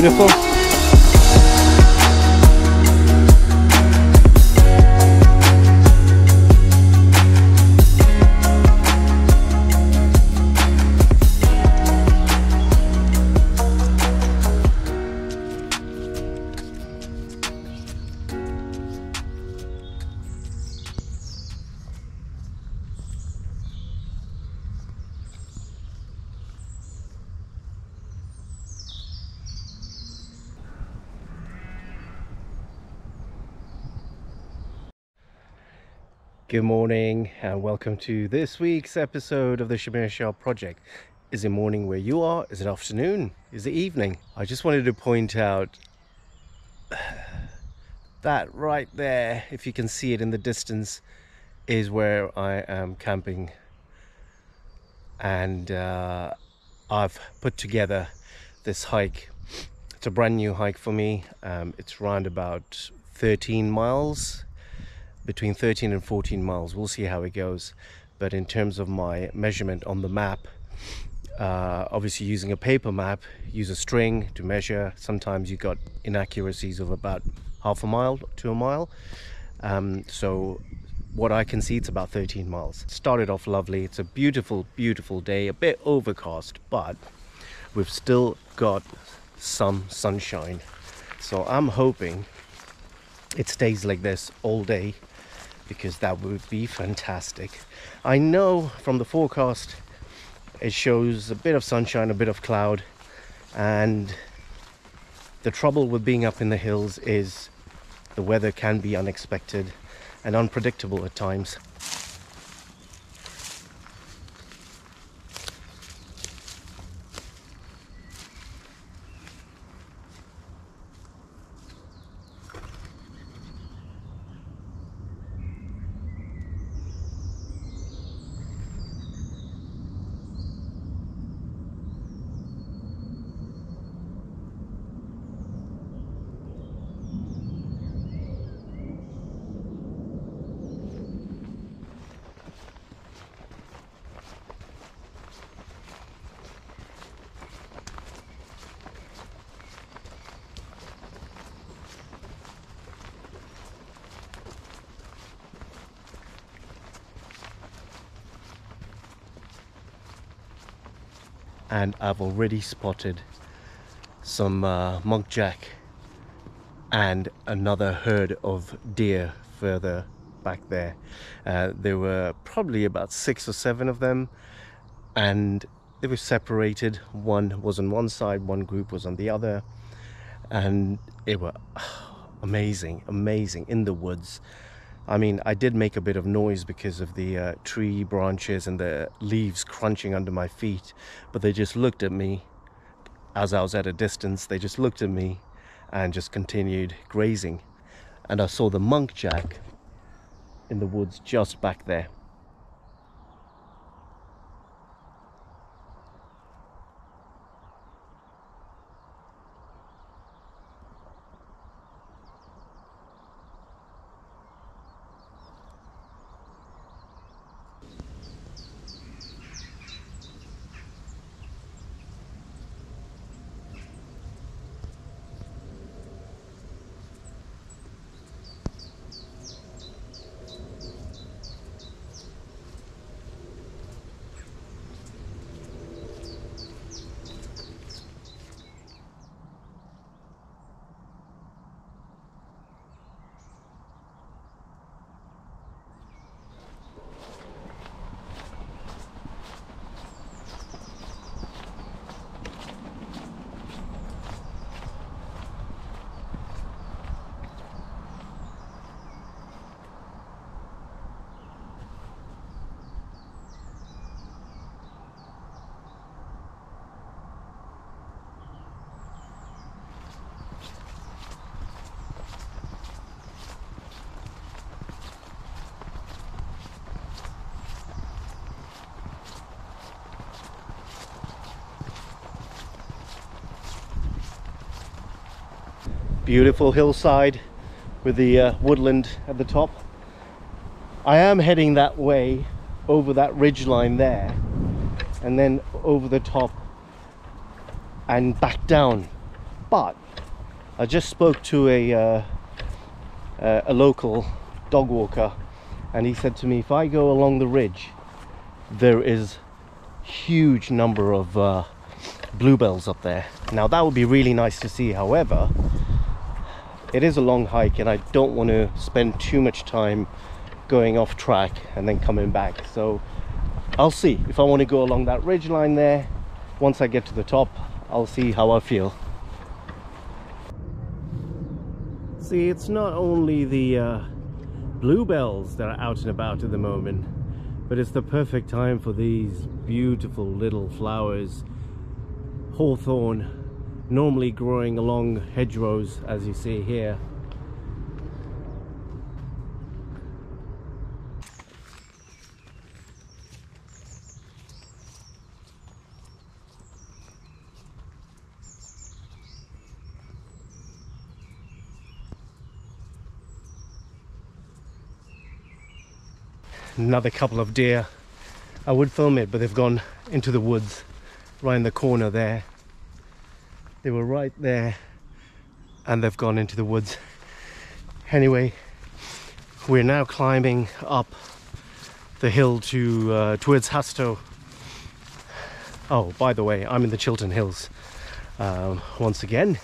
beautiful? Good morning and welcome to this week's episode of the Shameer Shah Project. Is it morning where you are? Is it afternoon? Is it evening? I just wanted to point out that right there, if you can see it in the distance, is where I am camping. And uh, I've put together this hike. It's a brand new hike for me. Um, it's around about 13 miles between 13 and 14 miles. We'll see how it goes. But in terms of my measurement on the map, uh, obviously using a paper map, use a string to measure. Sometimes you got inaccuracies of about half a mile to a mile. Um, so what I can see, it's about 13 miles. Started off lovely. It's a beautiful, beautiful day, a bit overcast, but we've still got some sunshine. So I'm hoping it stays like this all day because that would be fantastic. I know from the forecast it shows a bit of sunshine, a bit of cloud, and the trouble with being up in the hills is the weather can be unexpected and unpredictable at times. And I've already spotted some uh, muntjac and another herd of deer further back there. Uh, there were probably about six or seven of them and they were separated. One was on one side, one group was on the other and it were amazing, amazing in the woods. I mean, I did make a bit of noise because of the uh, tree branches and the leaves crunching under my feet, but they just looked at me as I was at a distance. They just looked at me and just continued grazing. And I saw the muntjac in the woods just back there. Beautiful hillside with the uh, woodland at the top. I am heading that way over that ridge line there and then over the top and back down. But I just spoke to a uh, uh, a local dog walker and he said to me if I go along the ridge there is huge number of uh, bluebells up there. Now that would be really nice to see. However it is a long hike and I don't want to spend too much time going off track and then coming back. So I'll see if I want to go along that ridge line there. Once I get to the top I'll see how I feel. See it's not only the uh, bluebells that are out and about at the moment but it's the perfect time for these beautiful little flowers. Hawthorn normally growing along hedgerows as you see here. Another couple of deer. I would film it but they've gone into the woods right in the corner there they were right there and they've gone into the woods. Anyway we're now climbing up the hill to uh, towards Hastoe. Oh by the way I'm in the Chiltern Hills. Um, once again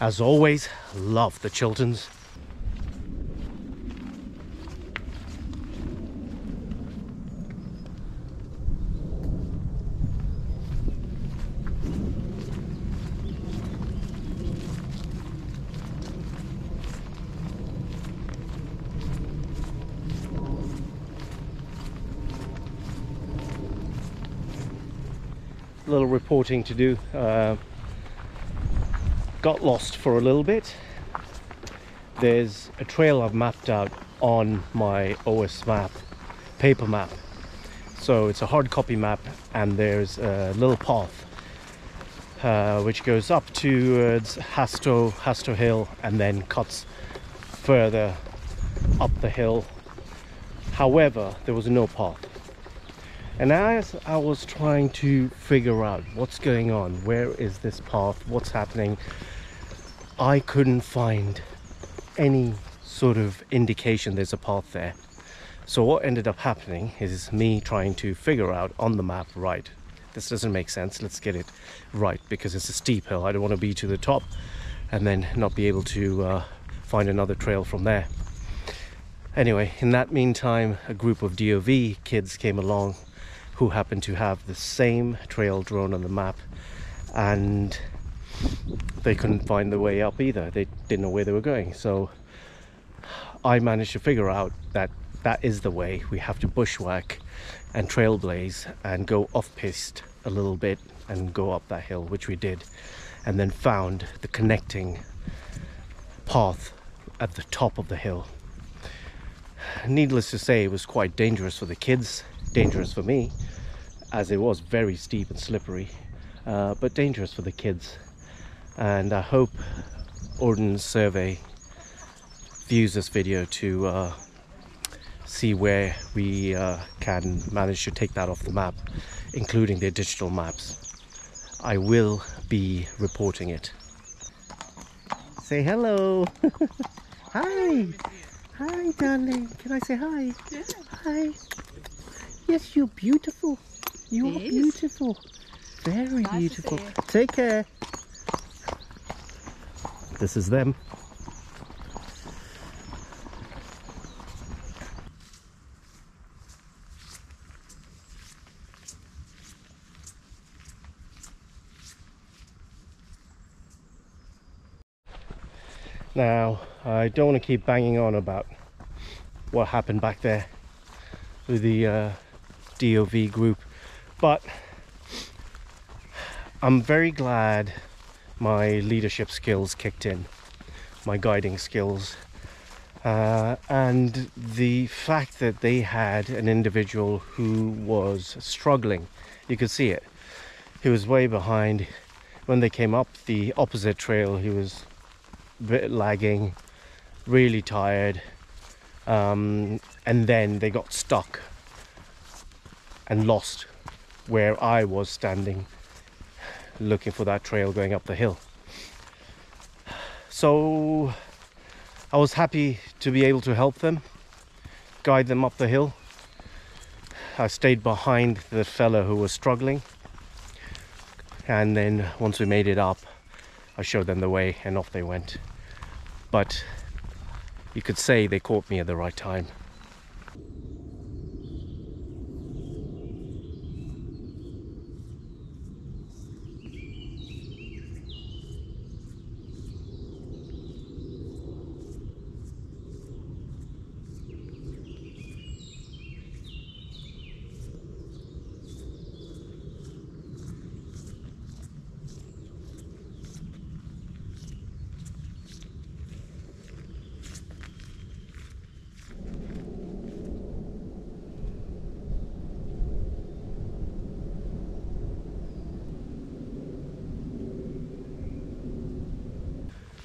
as always love the Chilterns little reporting to do. Uh, got lost for a little bit. There's a trail I've mapped out on my OS map, paper map. So it's a hard copy map and there's a little path uh, which goes up towards Hastoe, Hastoe Hill and then cuts further up the hill. However, there was no path and as I was trying to figure out what's going on, where is this path, what's happening, I couldn't find any sort of indication there's a path there. So what ended up happening is me trying to figure out on the map, right, this doesn't make sense, let's get it right because it's a steep hill. I don't want to be to the top and then not be able to uh, find another trail from there. Anyway, in that meantime, a group of DofE kids came along who happened to have the same trail drawn on the map and they couldn't find the way up either. They didn't know where they were going. So I managed to figure out that that is the way. We have to bushwhack and trailblaze and go off piste a little bit and go up that hill which we did and then found the connecting path at the top of the hill. Needless to say it was quite dangerous for the kids dangerous for me as it was very steep and slippery uh, but dangerous for the kids. And I hope Ordnance Survey views this video to uh, see where we uh, can manage to take that off the map including their digital maps. I will be reporting it. Say hello. Hi. Hi darling. Can I say hi? Yeah. hi yes you're beautiful you are beautiful. Very nice beautiful. Take care. This is them. Now, I don't want to keep banging on about what happened back there with the uh, DofE group but I'm very glad my leadership skills kicked in, my guiding skills, uh, and the fact that they had an individual who was struggling. You could see it. He was way behind. When they came up the opposite trail, he was a bit lagging, really tired, um, and then they got stuck and lost where I was standing looking for that trail going up the hill. So I was happy to be able to help them, guide them up the hill. I stayed behind the fellow who was struggling. And then once we made it up, I showed them the way and off they went. But you could say they caught me at the right time.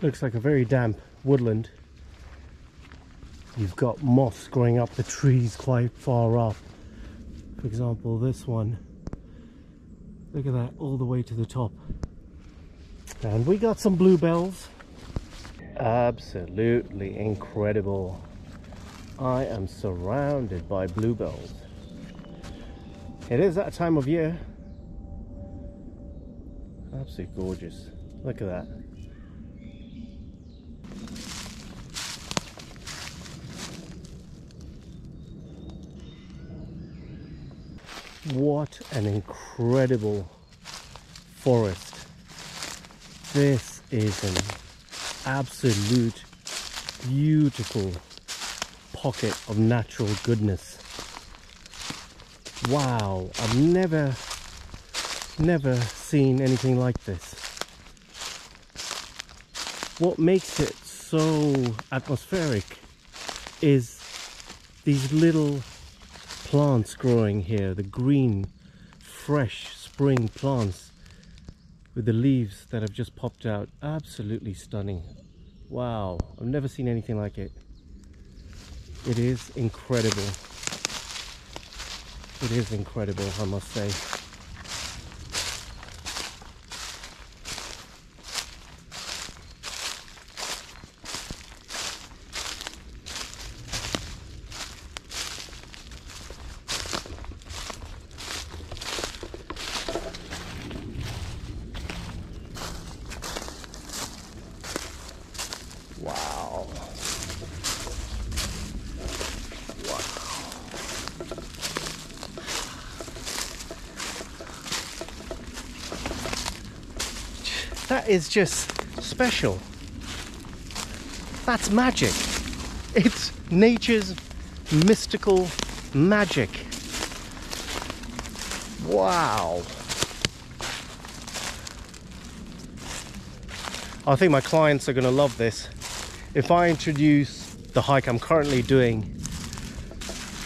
Looks like a very damp woodland. You've got moss growing up the trees quite far up. For example, this one. Look at that, all the way to the top. And we got some bluebells. Absolutely incredible. I am surrounded by bluebells. It is that time of year. Absolutely gorgeous. Look at that. What an incredible forest. This is an absolute beautiful pocket of natural goodness. Wow, I've never, never seen anything like this. What makes it so atmospheric is these little plants growing here, the green, fresh spring plants with the leaves that have just popped out. Absolutely stunning. Wow, I've never seen anything like it. It is incredible. It is incredible, I must say. That is just special. That's magic. It's nature's mystical magic. Wow. I think my clients are going to love this. If I introduce the hike I'm currently doing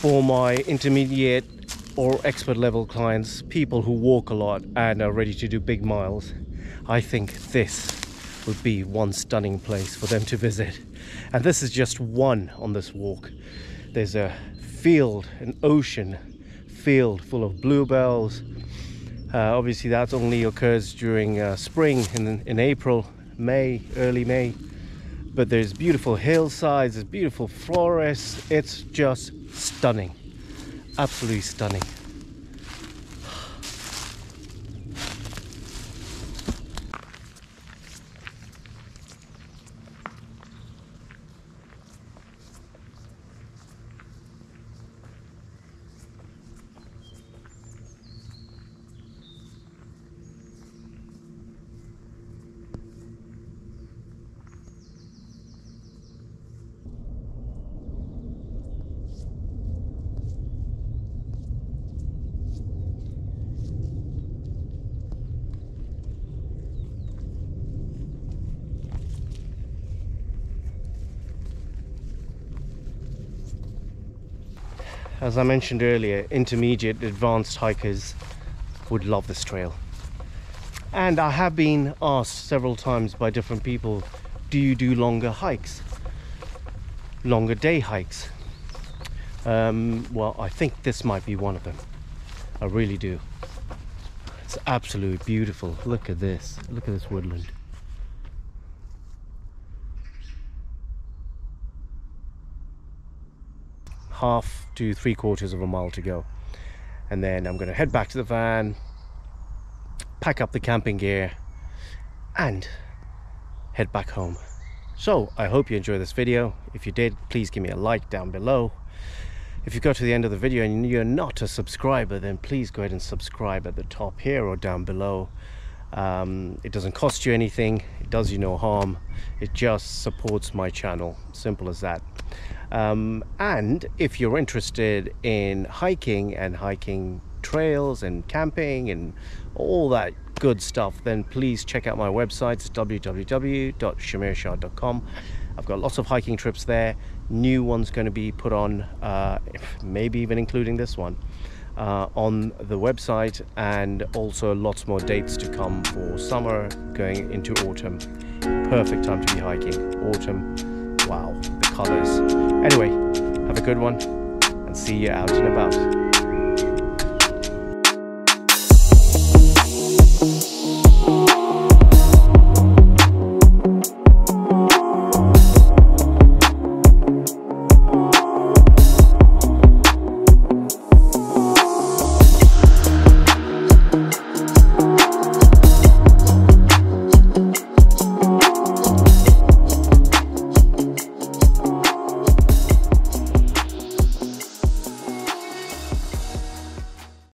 for my intermediate or expert level clients, people who walk a lot and are ready to do big miles, I think this would be one stunning place for them to visit. And this is just one on this walk. There's a field, an ocean field full of bluebells. Uh, obviously that only occurs during uh, spring in, in April, May, early May. But there's beautiful hillsides, there's beautiful forests. It's just stunning, absolutely stunning. As I mentioned earlier, intermediate advanced hikers would love this trail. And I have been asked several times by different people, do you do longer hikes? Longer day hikes? Um, well, I think this might be one of them. I really do. It's absolutely beautiful. Look at this. Look at this woodland. Half to three quarters of a mile to go. And then I'm going to head back to the van, pack up the camping gear, and head back home. So I hope you enjoyed this video. If you did, please give me a like down below. If you got to the end of the video and you're not a subscriber, then please go ahead and subscribe at the top here or down below. Um, it doesn't cost you anything, it does you no harm, it just supports my channel, simple as that. Um, and if you're interested in hiking and hiking trails and camping and all that good stuff, then please check out my website. Www.shameershah.com. I've got lots of hiking trips there. New ones going to be put on, uh, maybe even including this one, uh, on the website, and also lots more dates to come for summer going into autumn. Perfect time to be hiking. Autumn. Wow, colors. Anyway, have a good one and see you out and about.